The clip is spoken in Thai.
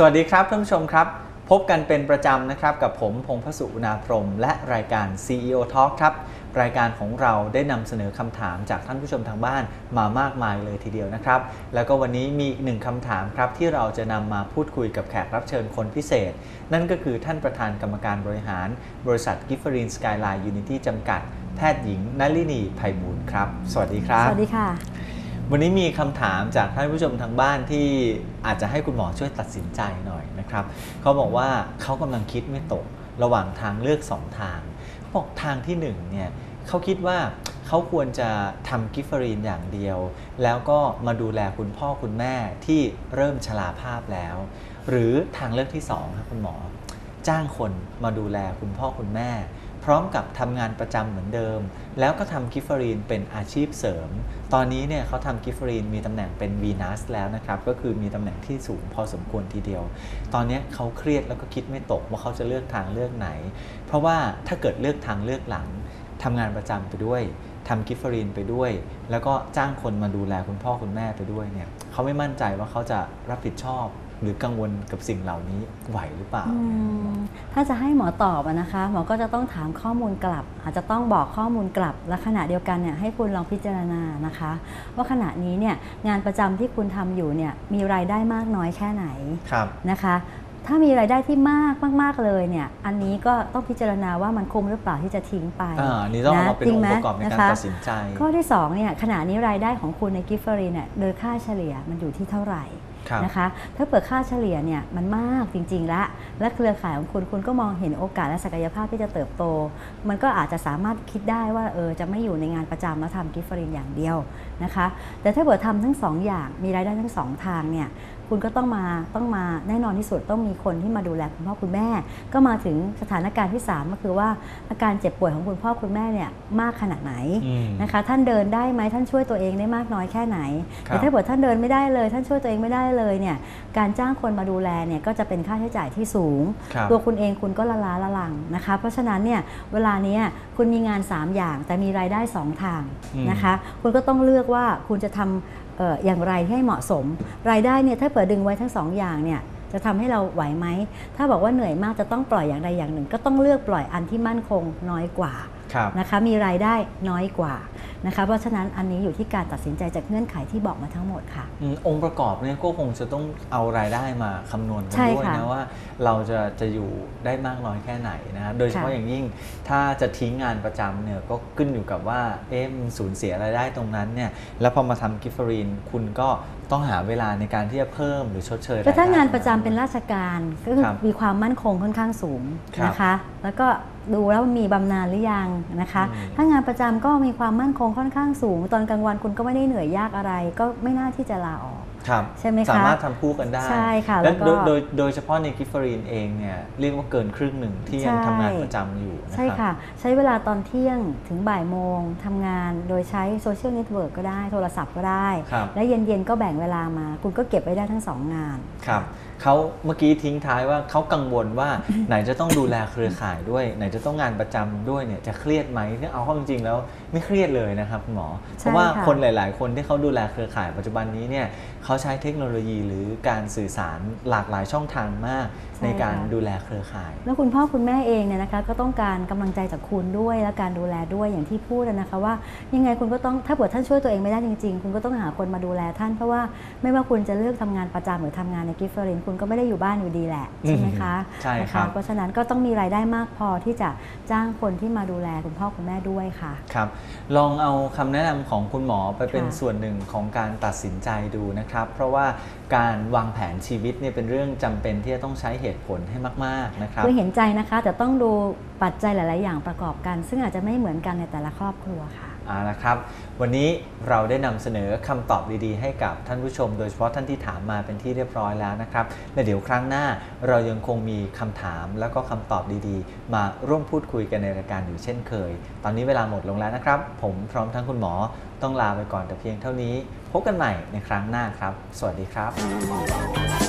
สวัสดีครับท่านผู้ชมครับ พบกันเป็นประจำนะครับ กับผมพงศ์พสุอุณาพรหม และรายการ CEO Talk ครับ รายการของเราได้นำเสนอคำถามจากท่านผู้ชมทางบ้านมามากมายเลยทีเดียวนะครับ แล้วก็วันนี้มีอีกหนึ่งคำถามครับที่เราจะนำมาพูดคุยกับแขกรับเชิญคนพิเศษ นั่นก็คือท่านประธานกรรมการบริหาร บริษัทกิฟฟารีนสกายไลน์ยูนิตี้จำกัด แพทย์หญิงนลินีไพบูลย์ครับ สวัสดีครับ สวัสดีค่ะ วันนี้มีคำถามจากท่านผู้ชมทางบ้านที่อาจจะให้คุณหมอช่วยตัดสินใจหน่อยนะครับเขาบอกว่าเขากำลังคิดไม่ตกระหว่างทางเลือกสองทางเขาบอกทางที่หนึ่งเนี่ยเขาคิดว่าเขาควรจะทำกิฟเฟอรีนอย่างเดียว แล้วก็มาดูแลคุณพ่อคุณแม่ที่เริ่มชราภาพแล้ว หรือทางเลือกที่สองครับคุณหมอ จ้างคนมาดูแลคุณพ่อคุณแม่ พร้อมกับทำงานประจำเหมือนเดิม แล้วก็ทำกิฟฟารีนเป็นอาชีพเสริม ตอนนี้เนี่ยเขาทำกิฟฟารีนมีตำแหน่งเป็นวีนัสแล้วนะครับก็คือมีตำแหน่งที่สูงพอสมควรทีเดียว ตอนนี้เขาเครียดแล้วก็คิดไม่ตกว่าเขาจะเลือกทางเลือกไหน เพราะว่าถ้าเกิดเลือกทางเลือกหลังทำงานประจำไปด้วยทำกิฟฟารีนไปด้วย แล้วก็จ้างคนมาดูแลคุณพ่อคุณแม่ไปด้วยเนี่ยเขาไม่มั่นใจว่าเขาจะรับผิดชอบ หรือกังวลกับสิ่งเหล่านี้ไหวหรือเปล่าอืมถ้าจะให้หมอตอบอะนะคะหมอก็จะต้องถามข้อมูลกลับ อาจจะต้องบอกข้อมูลกลับ และขณะเดียวกันเนี่ยให้คุณลองพิจารณานะคะ ว่าขณะนี้เนี่ยงานประจำที่คุณทำอยู่เนี่ยมีรายได้มากน้อยแค่ไหนครับนะคะถ้ามีรายได้ที่มากมาก ๆ เลยเนี่ย อันนี้ก็ต้องพิจารณาว่ามันคุ้มหรือเปล่าที่จะทิ้งไปอ่าอันนี้ต้องเอามาเป็นจริองงไหมค์ประกอบในการนะคะตัดสินใจ ข้อที่2เนี่ยขณะนี้รายได้ของคุณในกิฟเฟอรีเนี่ยโดยค่าเฉลี่ยมันอยู่ที่เท่าไหร่ครับ นะคะ ถ้าเปิดค่าเฉลี่ยเนี่ยมันมากจริงๆละและเครือข่ายของคุณคุณก็มองเห็นโอกาสและศักยภาพที่จะเติบโต มันก็อาจจะสามารถคิดได้ว่าเออจะไม่อยู่ในงานประจำแล้วทำกิฟต์ฟรีนอย่างเดียวนะคะ แต่ถ้าเปิดทำทั้งสองอย่างมีรายได้ทั้งสองทางเนี่ย คุณก็ต้องมาต้องมาแน่นอนที่สุดต้องมีคนที่มาดูแลคุณพ่อคุณแม่ ก็มาถึงสถานการณ์ที่ 3 ก็คือว่าอาการเจ็บป่วยของคุณพ่อคุณแม่เนี่ยมากขนาดไหนอืมนะคะท่านเดินได้ไหมท่านช่วยตัวเองได้มากน้อยแค่ไหนครับแต่ถ้าเกิดท่านเดินไม่ได้เลย ท่านช่วยตัวเองไม่ได้เลยเนี่ยการจ้างคนมาดูแลเนี่ยก็จะเป็นค่าใช้จ่ายที่สูงครับตัวคุณเองคุณก็ละล้าละลังนะคะเพราะฉะนั้นเนี่ยเวลาเนี้ยคุณมีงาน 3 อย่างแต่มีรายได้ 2 ทางอืมนะคะคุณก็ต้องเลือกว่าคุณจะทำเอ่ออย่างไรให้เหมาะสม รายได้เนี่ยถ้าเปิดดึงไว้ทั้งสองอย่างเนี่ยจะทำให้เราไหวไหม ถ้าบอกว่าเหนื่อยมากจะต้องปล่อยอย่างใดอย่างหนึ่ง ก็ต้องเลือกปล่อยอันที่มั่นคงน้อยกว่าครับนะคะมีรายได้น้อยกว่า นะคะเพราะฉะนั้นอันนี้อยู่ที่การตัดสินใจจากเงื่อนไขที่บอกมาทั้งหมดค่ะอืมองค์ประกอบเนี่ยก็คงจะต้องเอารายได้มาคำนวณกันใช่ด้วยค่ะนะว่า เราจะจะอยู่ได้มากน้อยแค่ไหนนะครับโดยเฉพาะค่ะอย่างยิ่งถ้าจะทิ้งงานประจำเนี่ยก็ขึ้นอยู่กับว่าเอ๊ะมันสูญเสียรายได้ตรงนั้นเนี่ยแล้วพอมาทำกิฟเฟอรีนคุณก็ต้องหาเวลาในการที่จะเพิ่มหรือชดเชยรายได้แต่ถ้างานตประจำเป็นราชการก็คือครับมีความมั่นคงค่อนข้างสูงครับนะคะ แล้วก็ ดูแล้วมีบำนาญหรือยังนะคะอืมถ้างานประจำก็มีความมั่นคงค่อนข้างสูง ตอนกลางวันคุณก็ไม่ได้เหนื่อยยากอะไร ก็ไม่น่าที่จะลาออก ครับใช่ไหมคะสามารถทำคู่กันได้ใช่ค่ะและแล้วก็โดยโดยโดยเฉพาะในกิฟฟารีนเองเนี่ยเรียกว่าเกินครึ่งหนึ่งที่ยังใช่ทำงานประจำอยู่นะใช่ครับค่ะ ใช้เวลาตอนเที่ยงถึงบ่ายโมงทำงานโดยใช้ social network ก็ได้โทรศัพท์ก็ได้ครับและเย็นๆก็แบ่งเวลามา คุณก็เก็บไว้ได้ทั้งสองงานครับเขาเมื่อกี้ทิ้งท้ายว่าเขากังวลว่าไหนจะต้องดูแลเครือข่ายด้วย ไหนจะต้องงานประจำด้วยเนี่ยจะเครียดไหมเนี่ยเอาเข้าจริงๆแล้วไม่เครียดเลยนะครับคุณหมอเพราะว่าค่ะคนหลาย ๆ คนที่เขาดูแลเครือข่ายปัจจุบันนี้เนี่ยเขาใช้เทคโนโลยีหรือการสื่อสารหลากหลายช่องทางมากใช่ในการค่ะดูแลเครือข่าย แล้วคุณพ่อคุณแม่เองเนี่ยนะคะก็ต้องการกำลังใจจากคุณด้วย และการดูแลด้วยอย่างที่พูดนะคะว่ายังไงคุณก็ต้องถ้าเกิดท่านช่วยตัวเองไม่ได้จริง ๆ คุณก็ต้องหาคนมาดูแลท่านเพราะว่าไม่ว่าคุณจะเลือกทำงานประจำหรือทำงานในกิฟเฟอรินคุณก็ไม่ได้อยู่บ้านอยู่ดีแหละใช่ไหมคะใช่นะครัคะบเพราะฉะนั้นก็ต้องมีรายได้มากพอที่จะจ้างคนที่มาดูแลคุณพ่อคุณแม่ด้วยค่ะครับลองเอาคำแนะนำของคุณหมอไปเป็นค่ะส่วนหนึ่งของการตัดสินใจดูนะครับเพราะว่าการวางแผนชีวิตเนี่ยเป็นเรื่องจำเป็นที่จะต้องใช้เหตุผลให้มาก ๆ นะครับคือเห็นใจนะคะ แต่ต้องดูปัจจัยหลาย ๆ อย่างประกอบกัน ซึ่งอาจจะไม่เหมือนกันในแต่ละครอบครัวค่ะ เอาละครับ วันนี้เราได้นำเสนอคำตอบดีๆ ให้กับท่านผู้ชม โดยเฉพาะท่านที่ถามมาเป็นที่เรียบร้อยแล้วนะครับและเดี๋ยวครั้งหน้าเรายังคงมีคำถามแล้วก็คำตอบดีๆ มาร่วมพูดคุยกันในรายการอยู่เช่นเคย ตอนนี้เวลาหมดลงแล้วนะครับ ผมพร้อมทั้งคุณหมอต้องลาไปก่อนแต่เพียงเท่านี้ พบกันใหม่ในครั้งหน้าครับ สวัสดีครับ